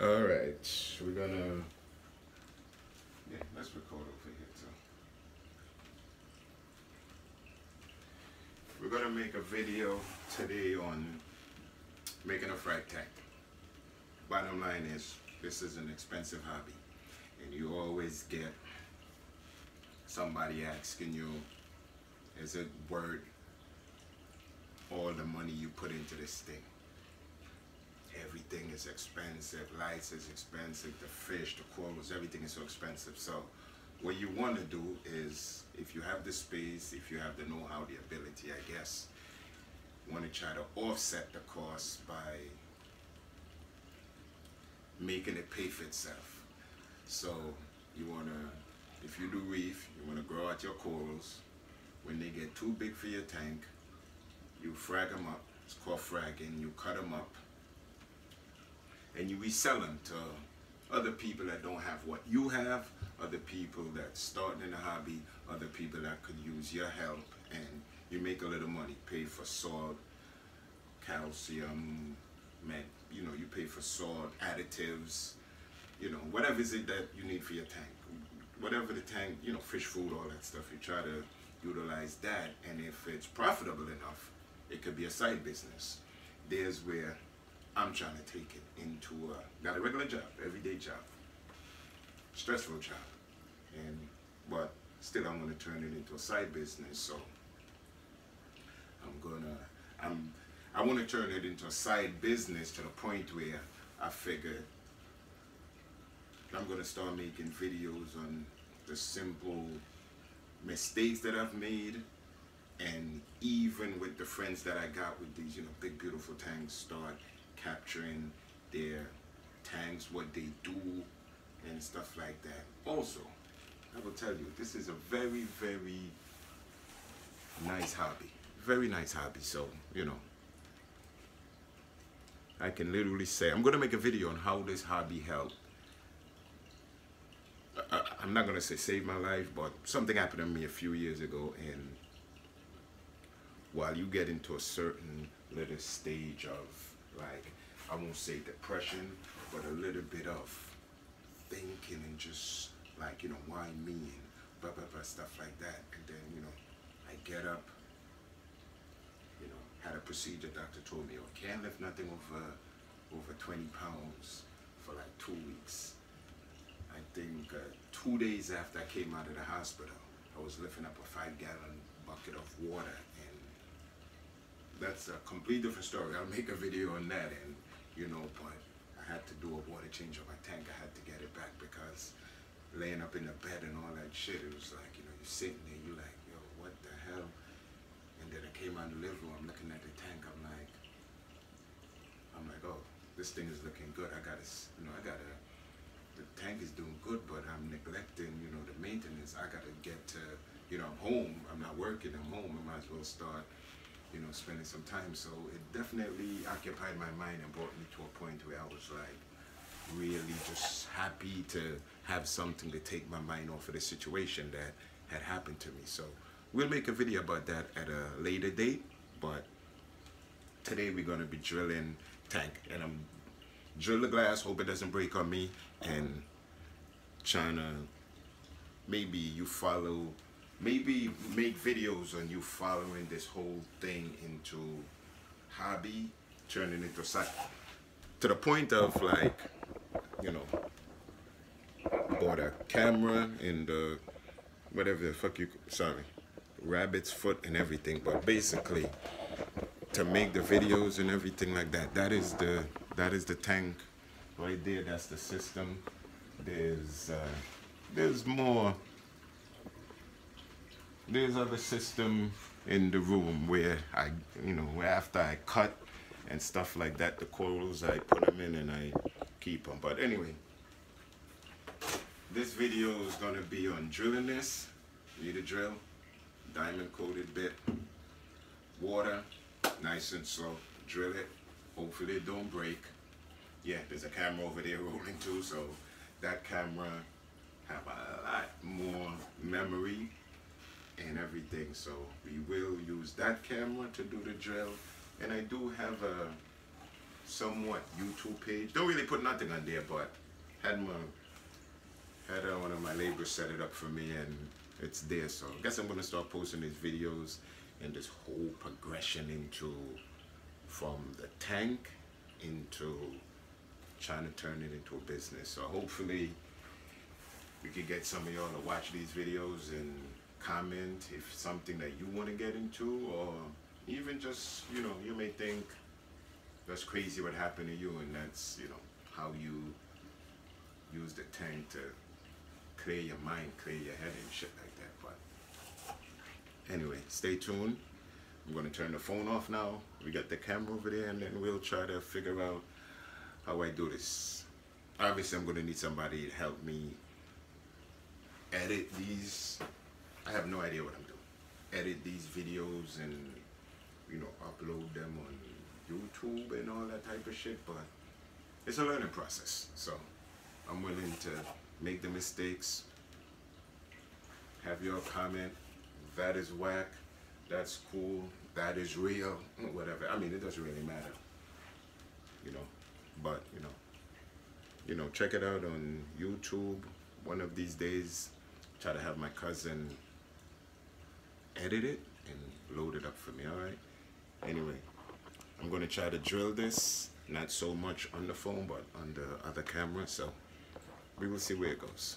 All right, we're gonna. Yeah, let's record over here too. We're gonna make a video today on making a frag tank. Bottom line is, this is an expensive hobby, and you always get somebody asking you, is it worth all the money you put into this thing? Everything is expensive. Lights is expensive. The fish, the corals, everything is so expensive. So what you want to do is, if you have the space, if you have the know-how, the ability, I guess, want to try to offset the cost by making it pay for itself. So you want to, if you do reef, you want to grow out your corals. When they get too big for your tank, you frag them up. It's called fragging. You cut them up and you resell them to other people that don't have what you have, other people that starting in the hobby, other people that could use your help, and you make a little money. Pay for salt, calcium, med, you know, you pay for salt, additives, you know, whatever is it that you need for your tank. Whatever the tank, you know, fish food, all that stuff, you try to utilize that, and if it's profitable enough, it could be a side business. There's where I'm trying to take it into a, got a regular job, everyday job, stressful job, and but still I'm gonna turn it into a side business. So I'm gonna, I'm, I want to turn it into a side business to the point where I figure I'm gonna start making videos on the simple mistakes that I've made and even with the friends that I got with these, you know, big beautiful tanks, start capturing their tanks, what they do, and stuff like that. Also, I will tell you, this is a very, very nice hobby. Very nice hobby. So, you know, I can literally say, I'm going to make a video on how this hobby helped. I, I'm not going to say save my life, but something happened to me a few years ago, and while you get into a certain little stage of like I won't say depression, but a little bit of thinking and just like you know why me and blah blah blah stuff like that. And then you know I get up, you know had a procedure. Doctor told me, oh, can't lift nothing over over 20 pounds for like two weeks. I think uh, two days after I came out of the hospital, I was lifting up a five gallon bucket of water that's a complete different story. I'll make a video on that and you know, but I had to do a water change on my tank. I had to get it back because laying up in the bed and all that shit, it was like, you know, you're sitting there, you're like, yo, what the hell? And then I came out of the living room, I'm looking at the tank, I'm like, I'm like, oh, this thing is looking good. I gotta, you know, I gotta, the tank is doing good, but I'm neglecting, you know, the maintenance. I gotta get to, you know, I'm home, I'm not working, I'm home, I might as well start you know, spending some time. So it definitely occupied my mind and brought me to a point where I was like really just happy to have something to take my mind off of the situation that had happened to me. So we'll make a video about that at a later date, but today we're gonna be drilling tank and I'm drill the glass, hope it doesn't break on me and trying to maybe you follow maybe make videos on you following this whole thing into hobby, turning into side to the point of like, you know, bought a camera and the whatever the fuck you sorry, rabbit's foot and everything, but basically to make the videos and everything like that, that is the that is the tank right there. That's the system. There's uh, there's more there's other system in the room where I, you know, after I cut and stuff like that, the corals, I put them in and I keep them. But anyway, this video is going to be on drilling this. Need a drill, diamond coated bit, water, nice and slow. Drill it. Hopefully it don't break. Yeah, there's a camera over there rolling too, so that camera have a lot more memory and everything. So we will use that camera to do the drill. And I do have a somewhat YouTube page. Don't really put nothing on there, but had my had uh, one of my laborers set it up for me, and it's there. So I guess I'm gonna start posting these videos and this whole progression into from the tank into trying to turn it into a business. So hopefully we can get some of y'all to watch these videos and comment if something that you want to get into or even just you know you may think that's crazy what happened to you and that's you know how you use the tank to clear your mind clear your head and shit like that but anyway stay tuned. I'm gonna turn the phone off now. We got the camera over there and then we'll try to figure out how I do this. Obviously I'm gonna need somebody to help me edit these I have no idea what I'm doing. Edit these videos and you know upload them on YouTube and all that type of shit but it's a learning process. So I'm willing to make the mistakes. Have your comment. That is whack. That's cool. That is real. Whatever. I mean it doesn't really matter you know. But you know you know check it out on YouTube. One of these days try to have my cousin edit it and load it up for me all right? Anyway I'm gonna try to drill this. Not so much on the phone but on the other camera so we will see where it goes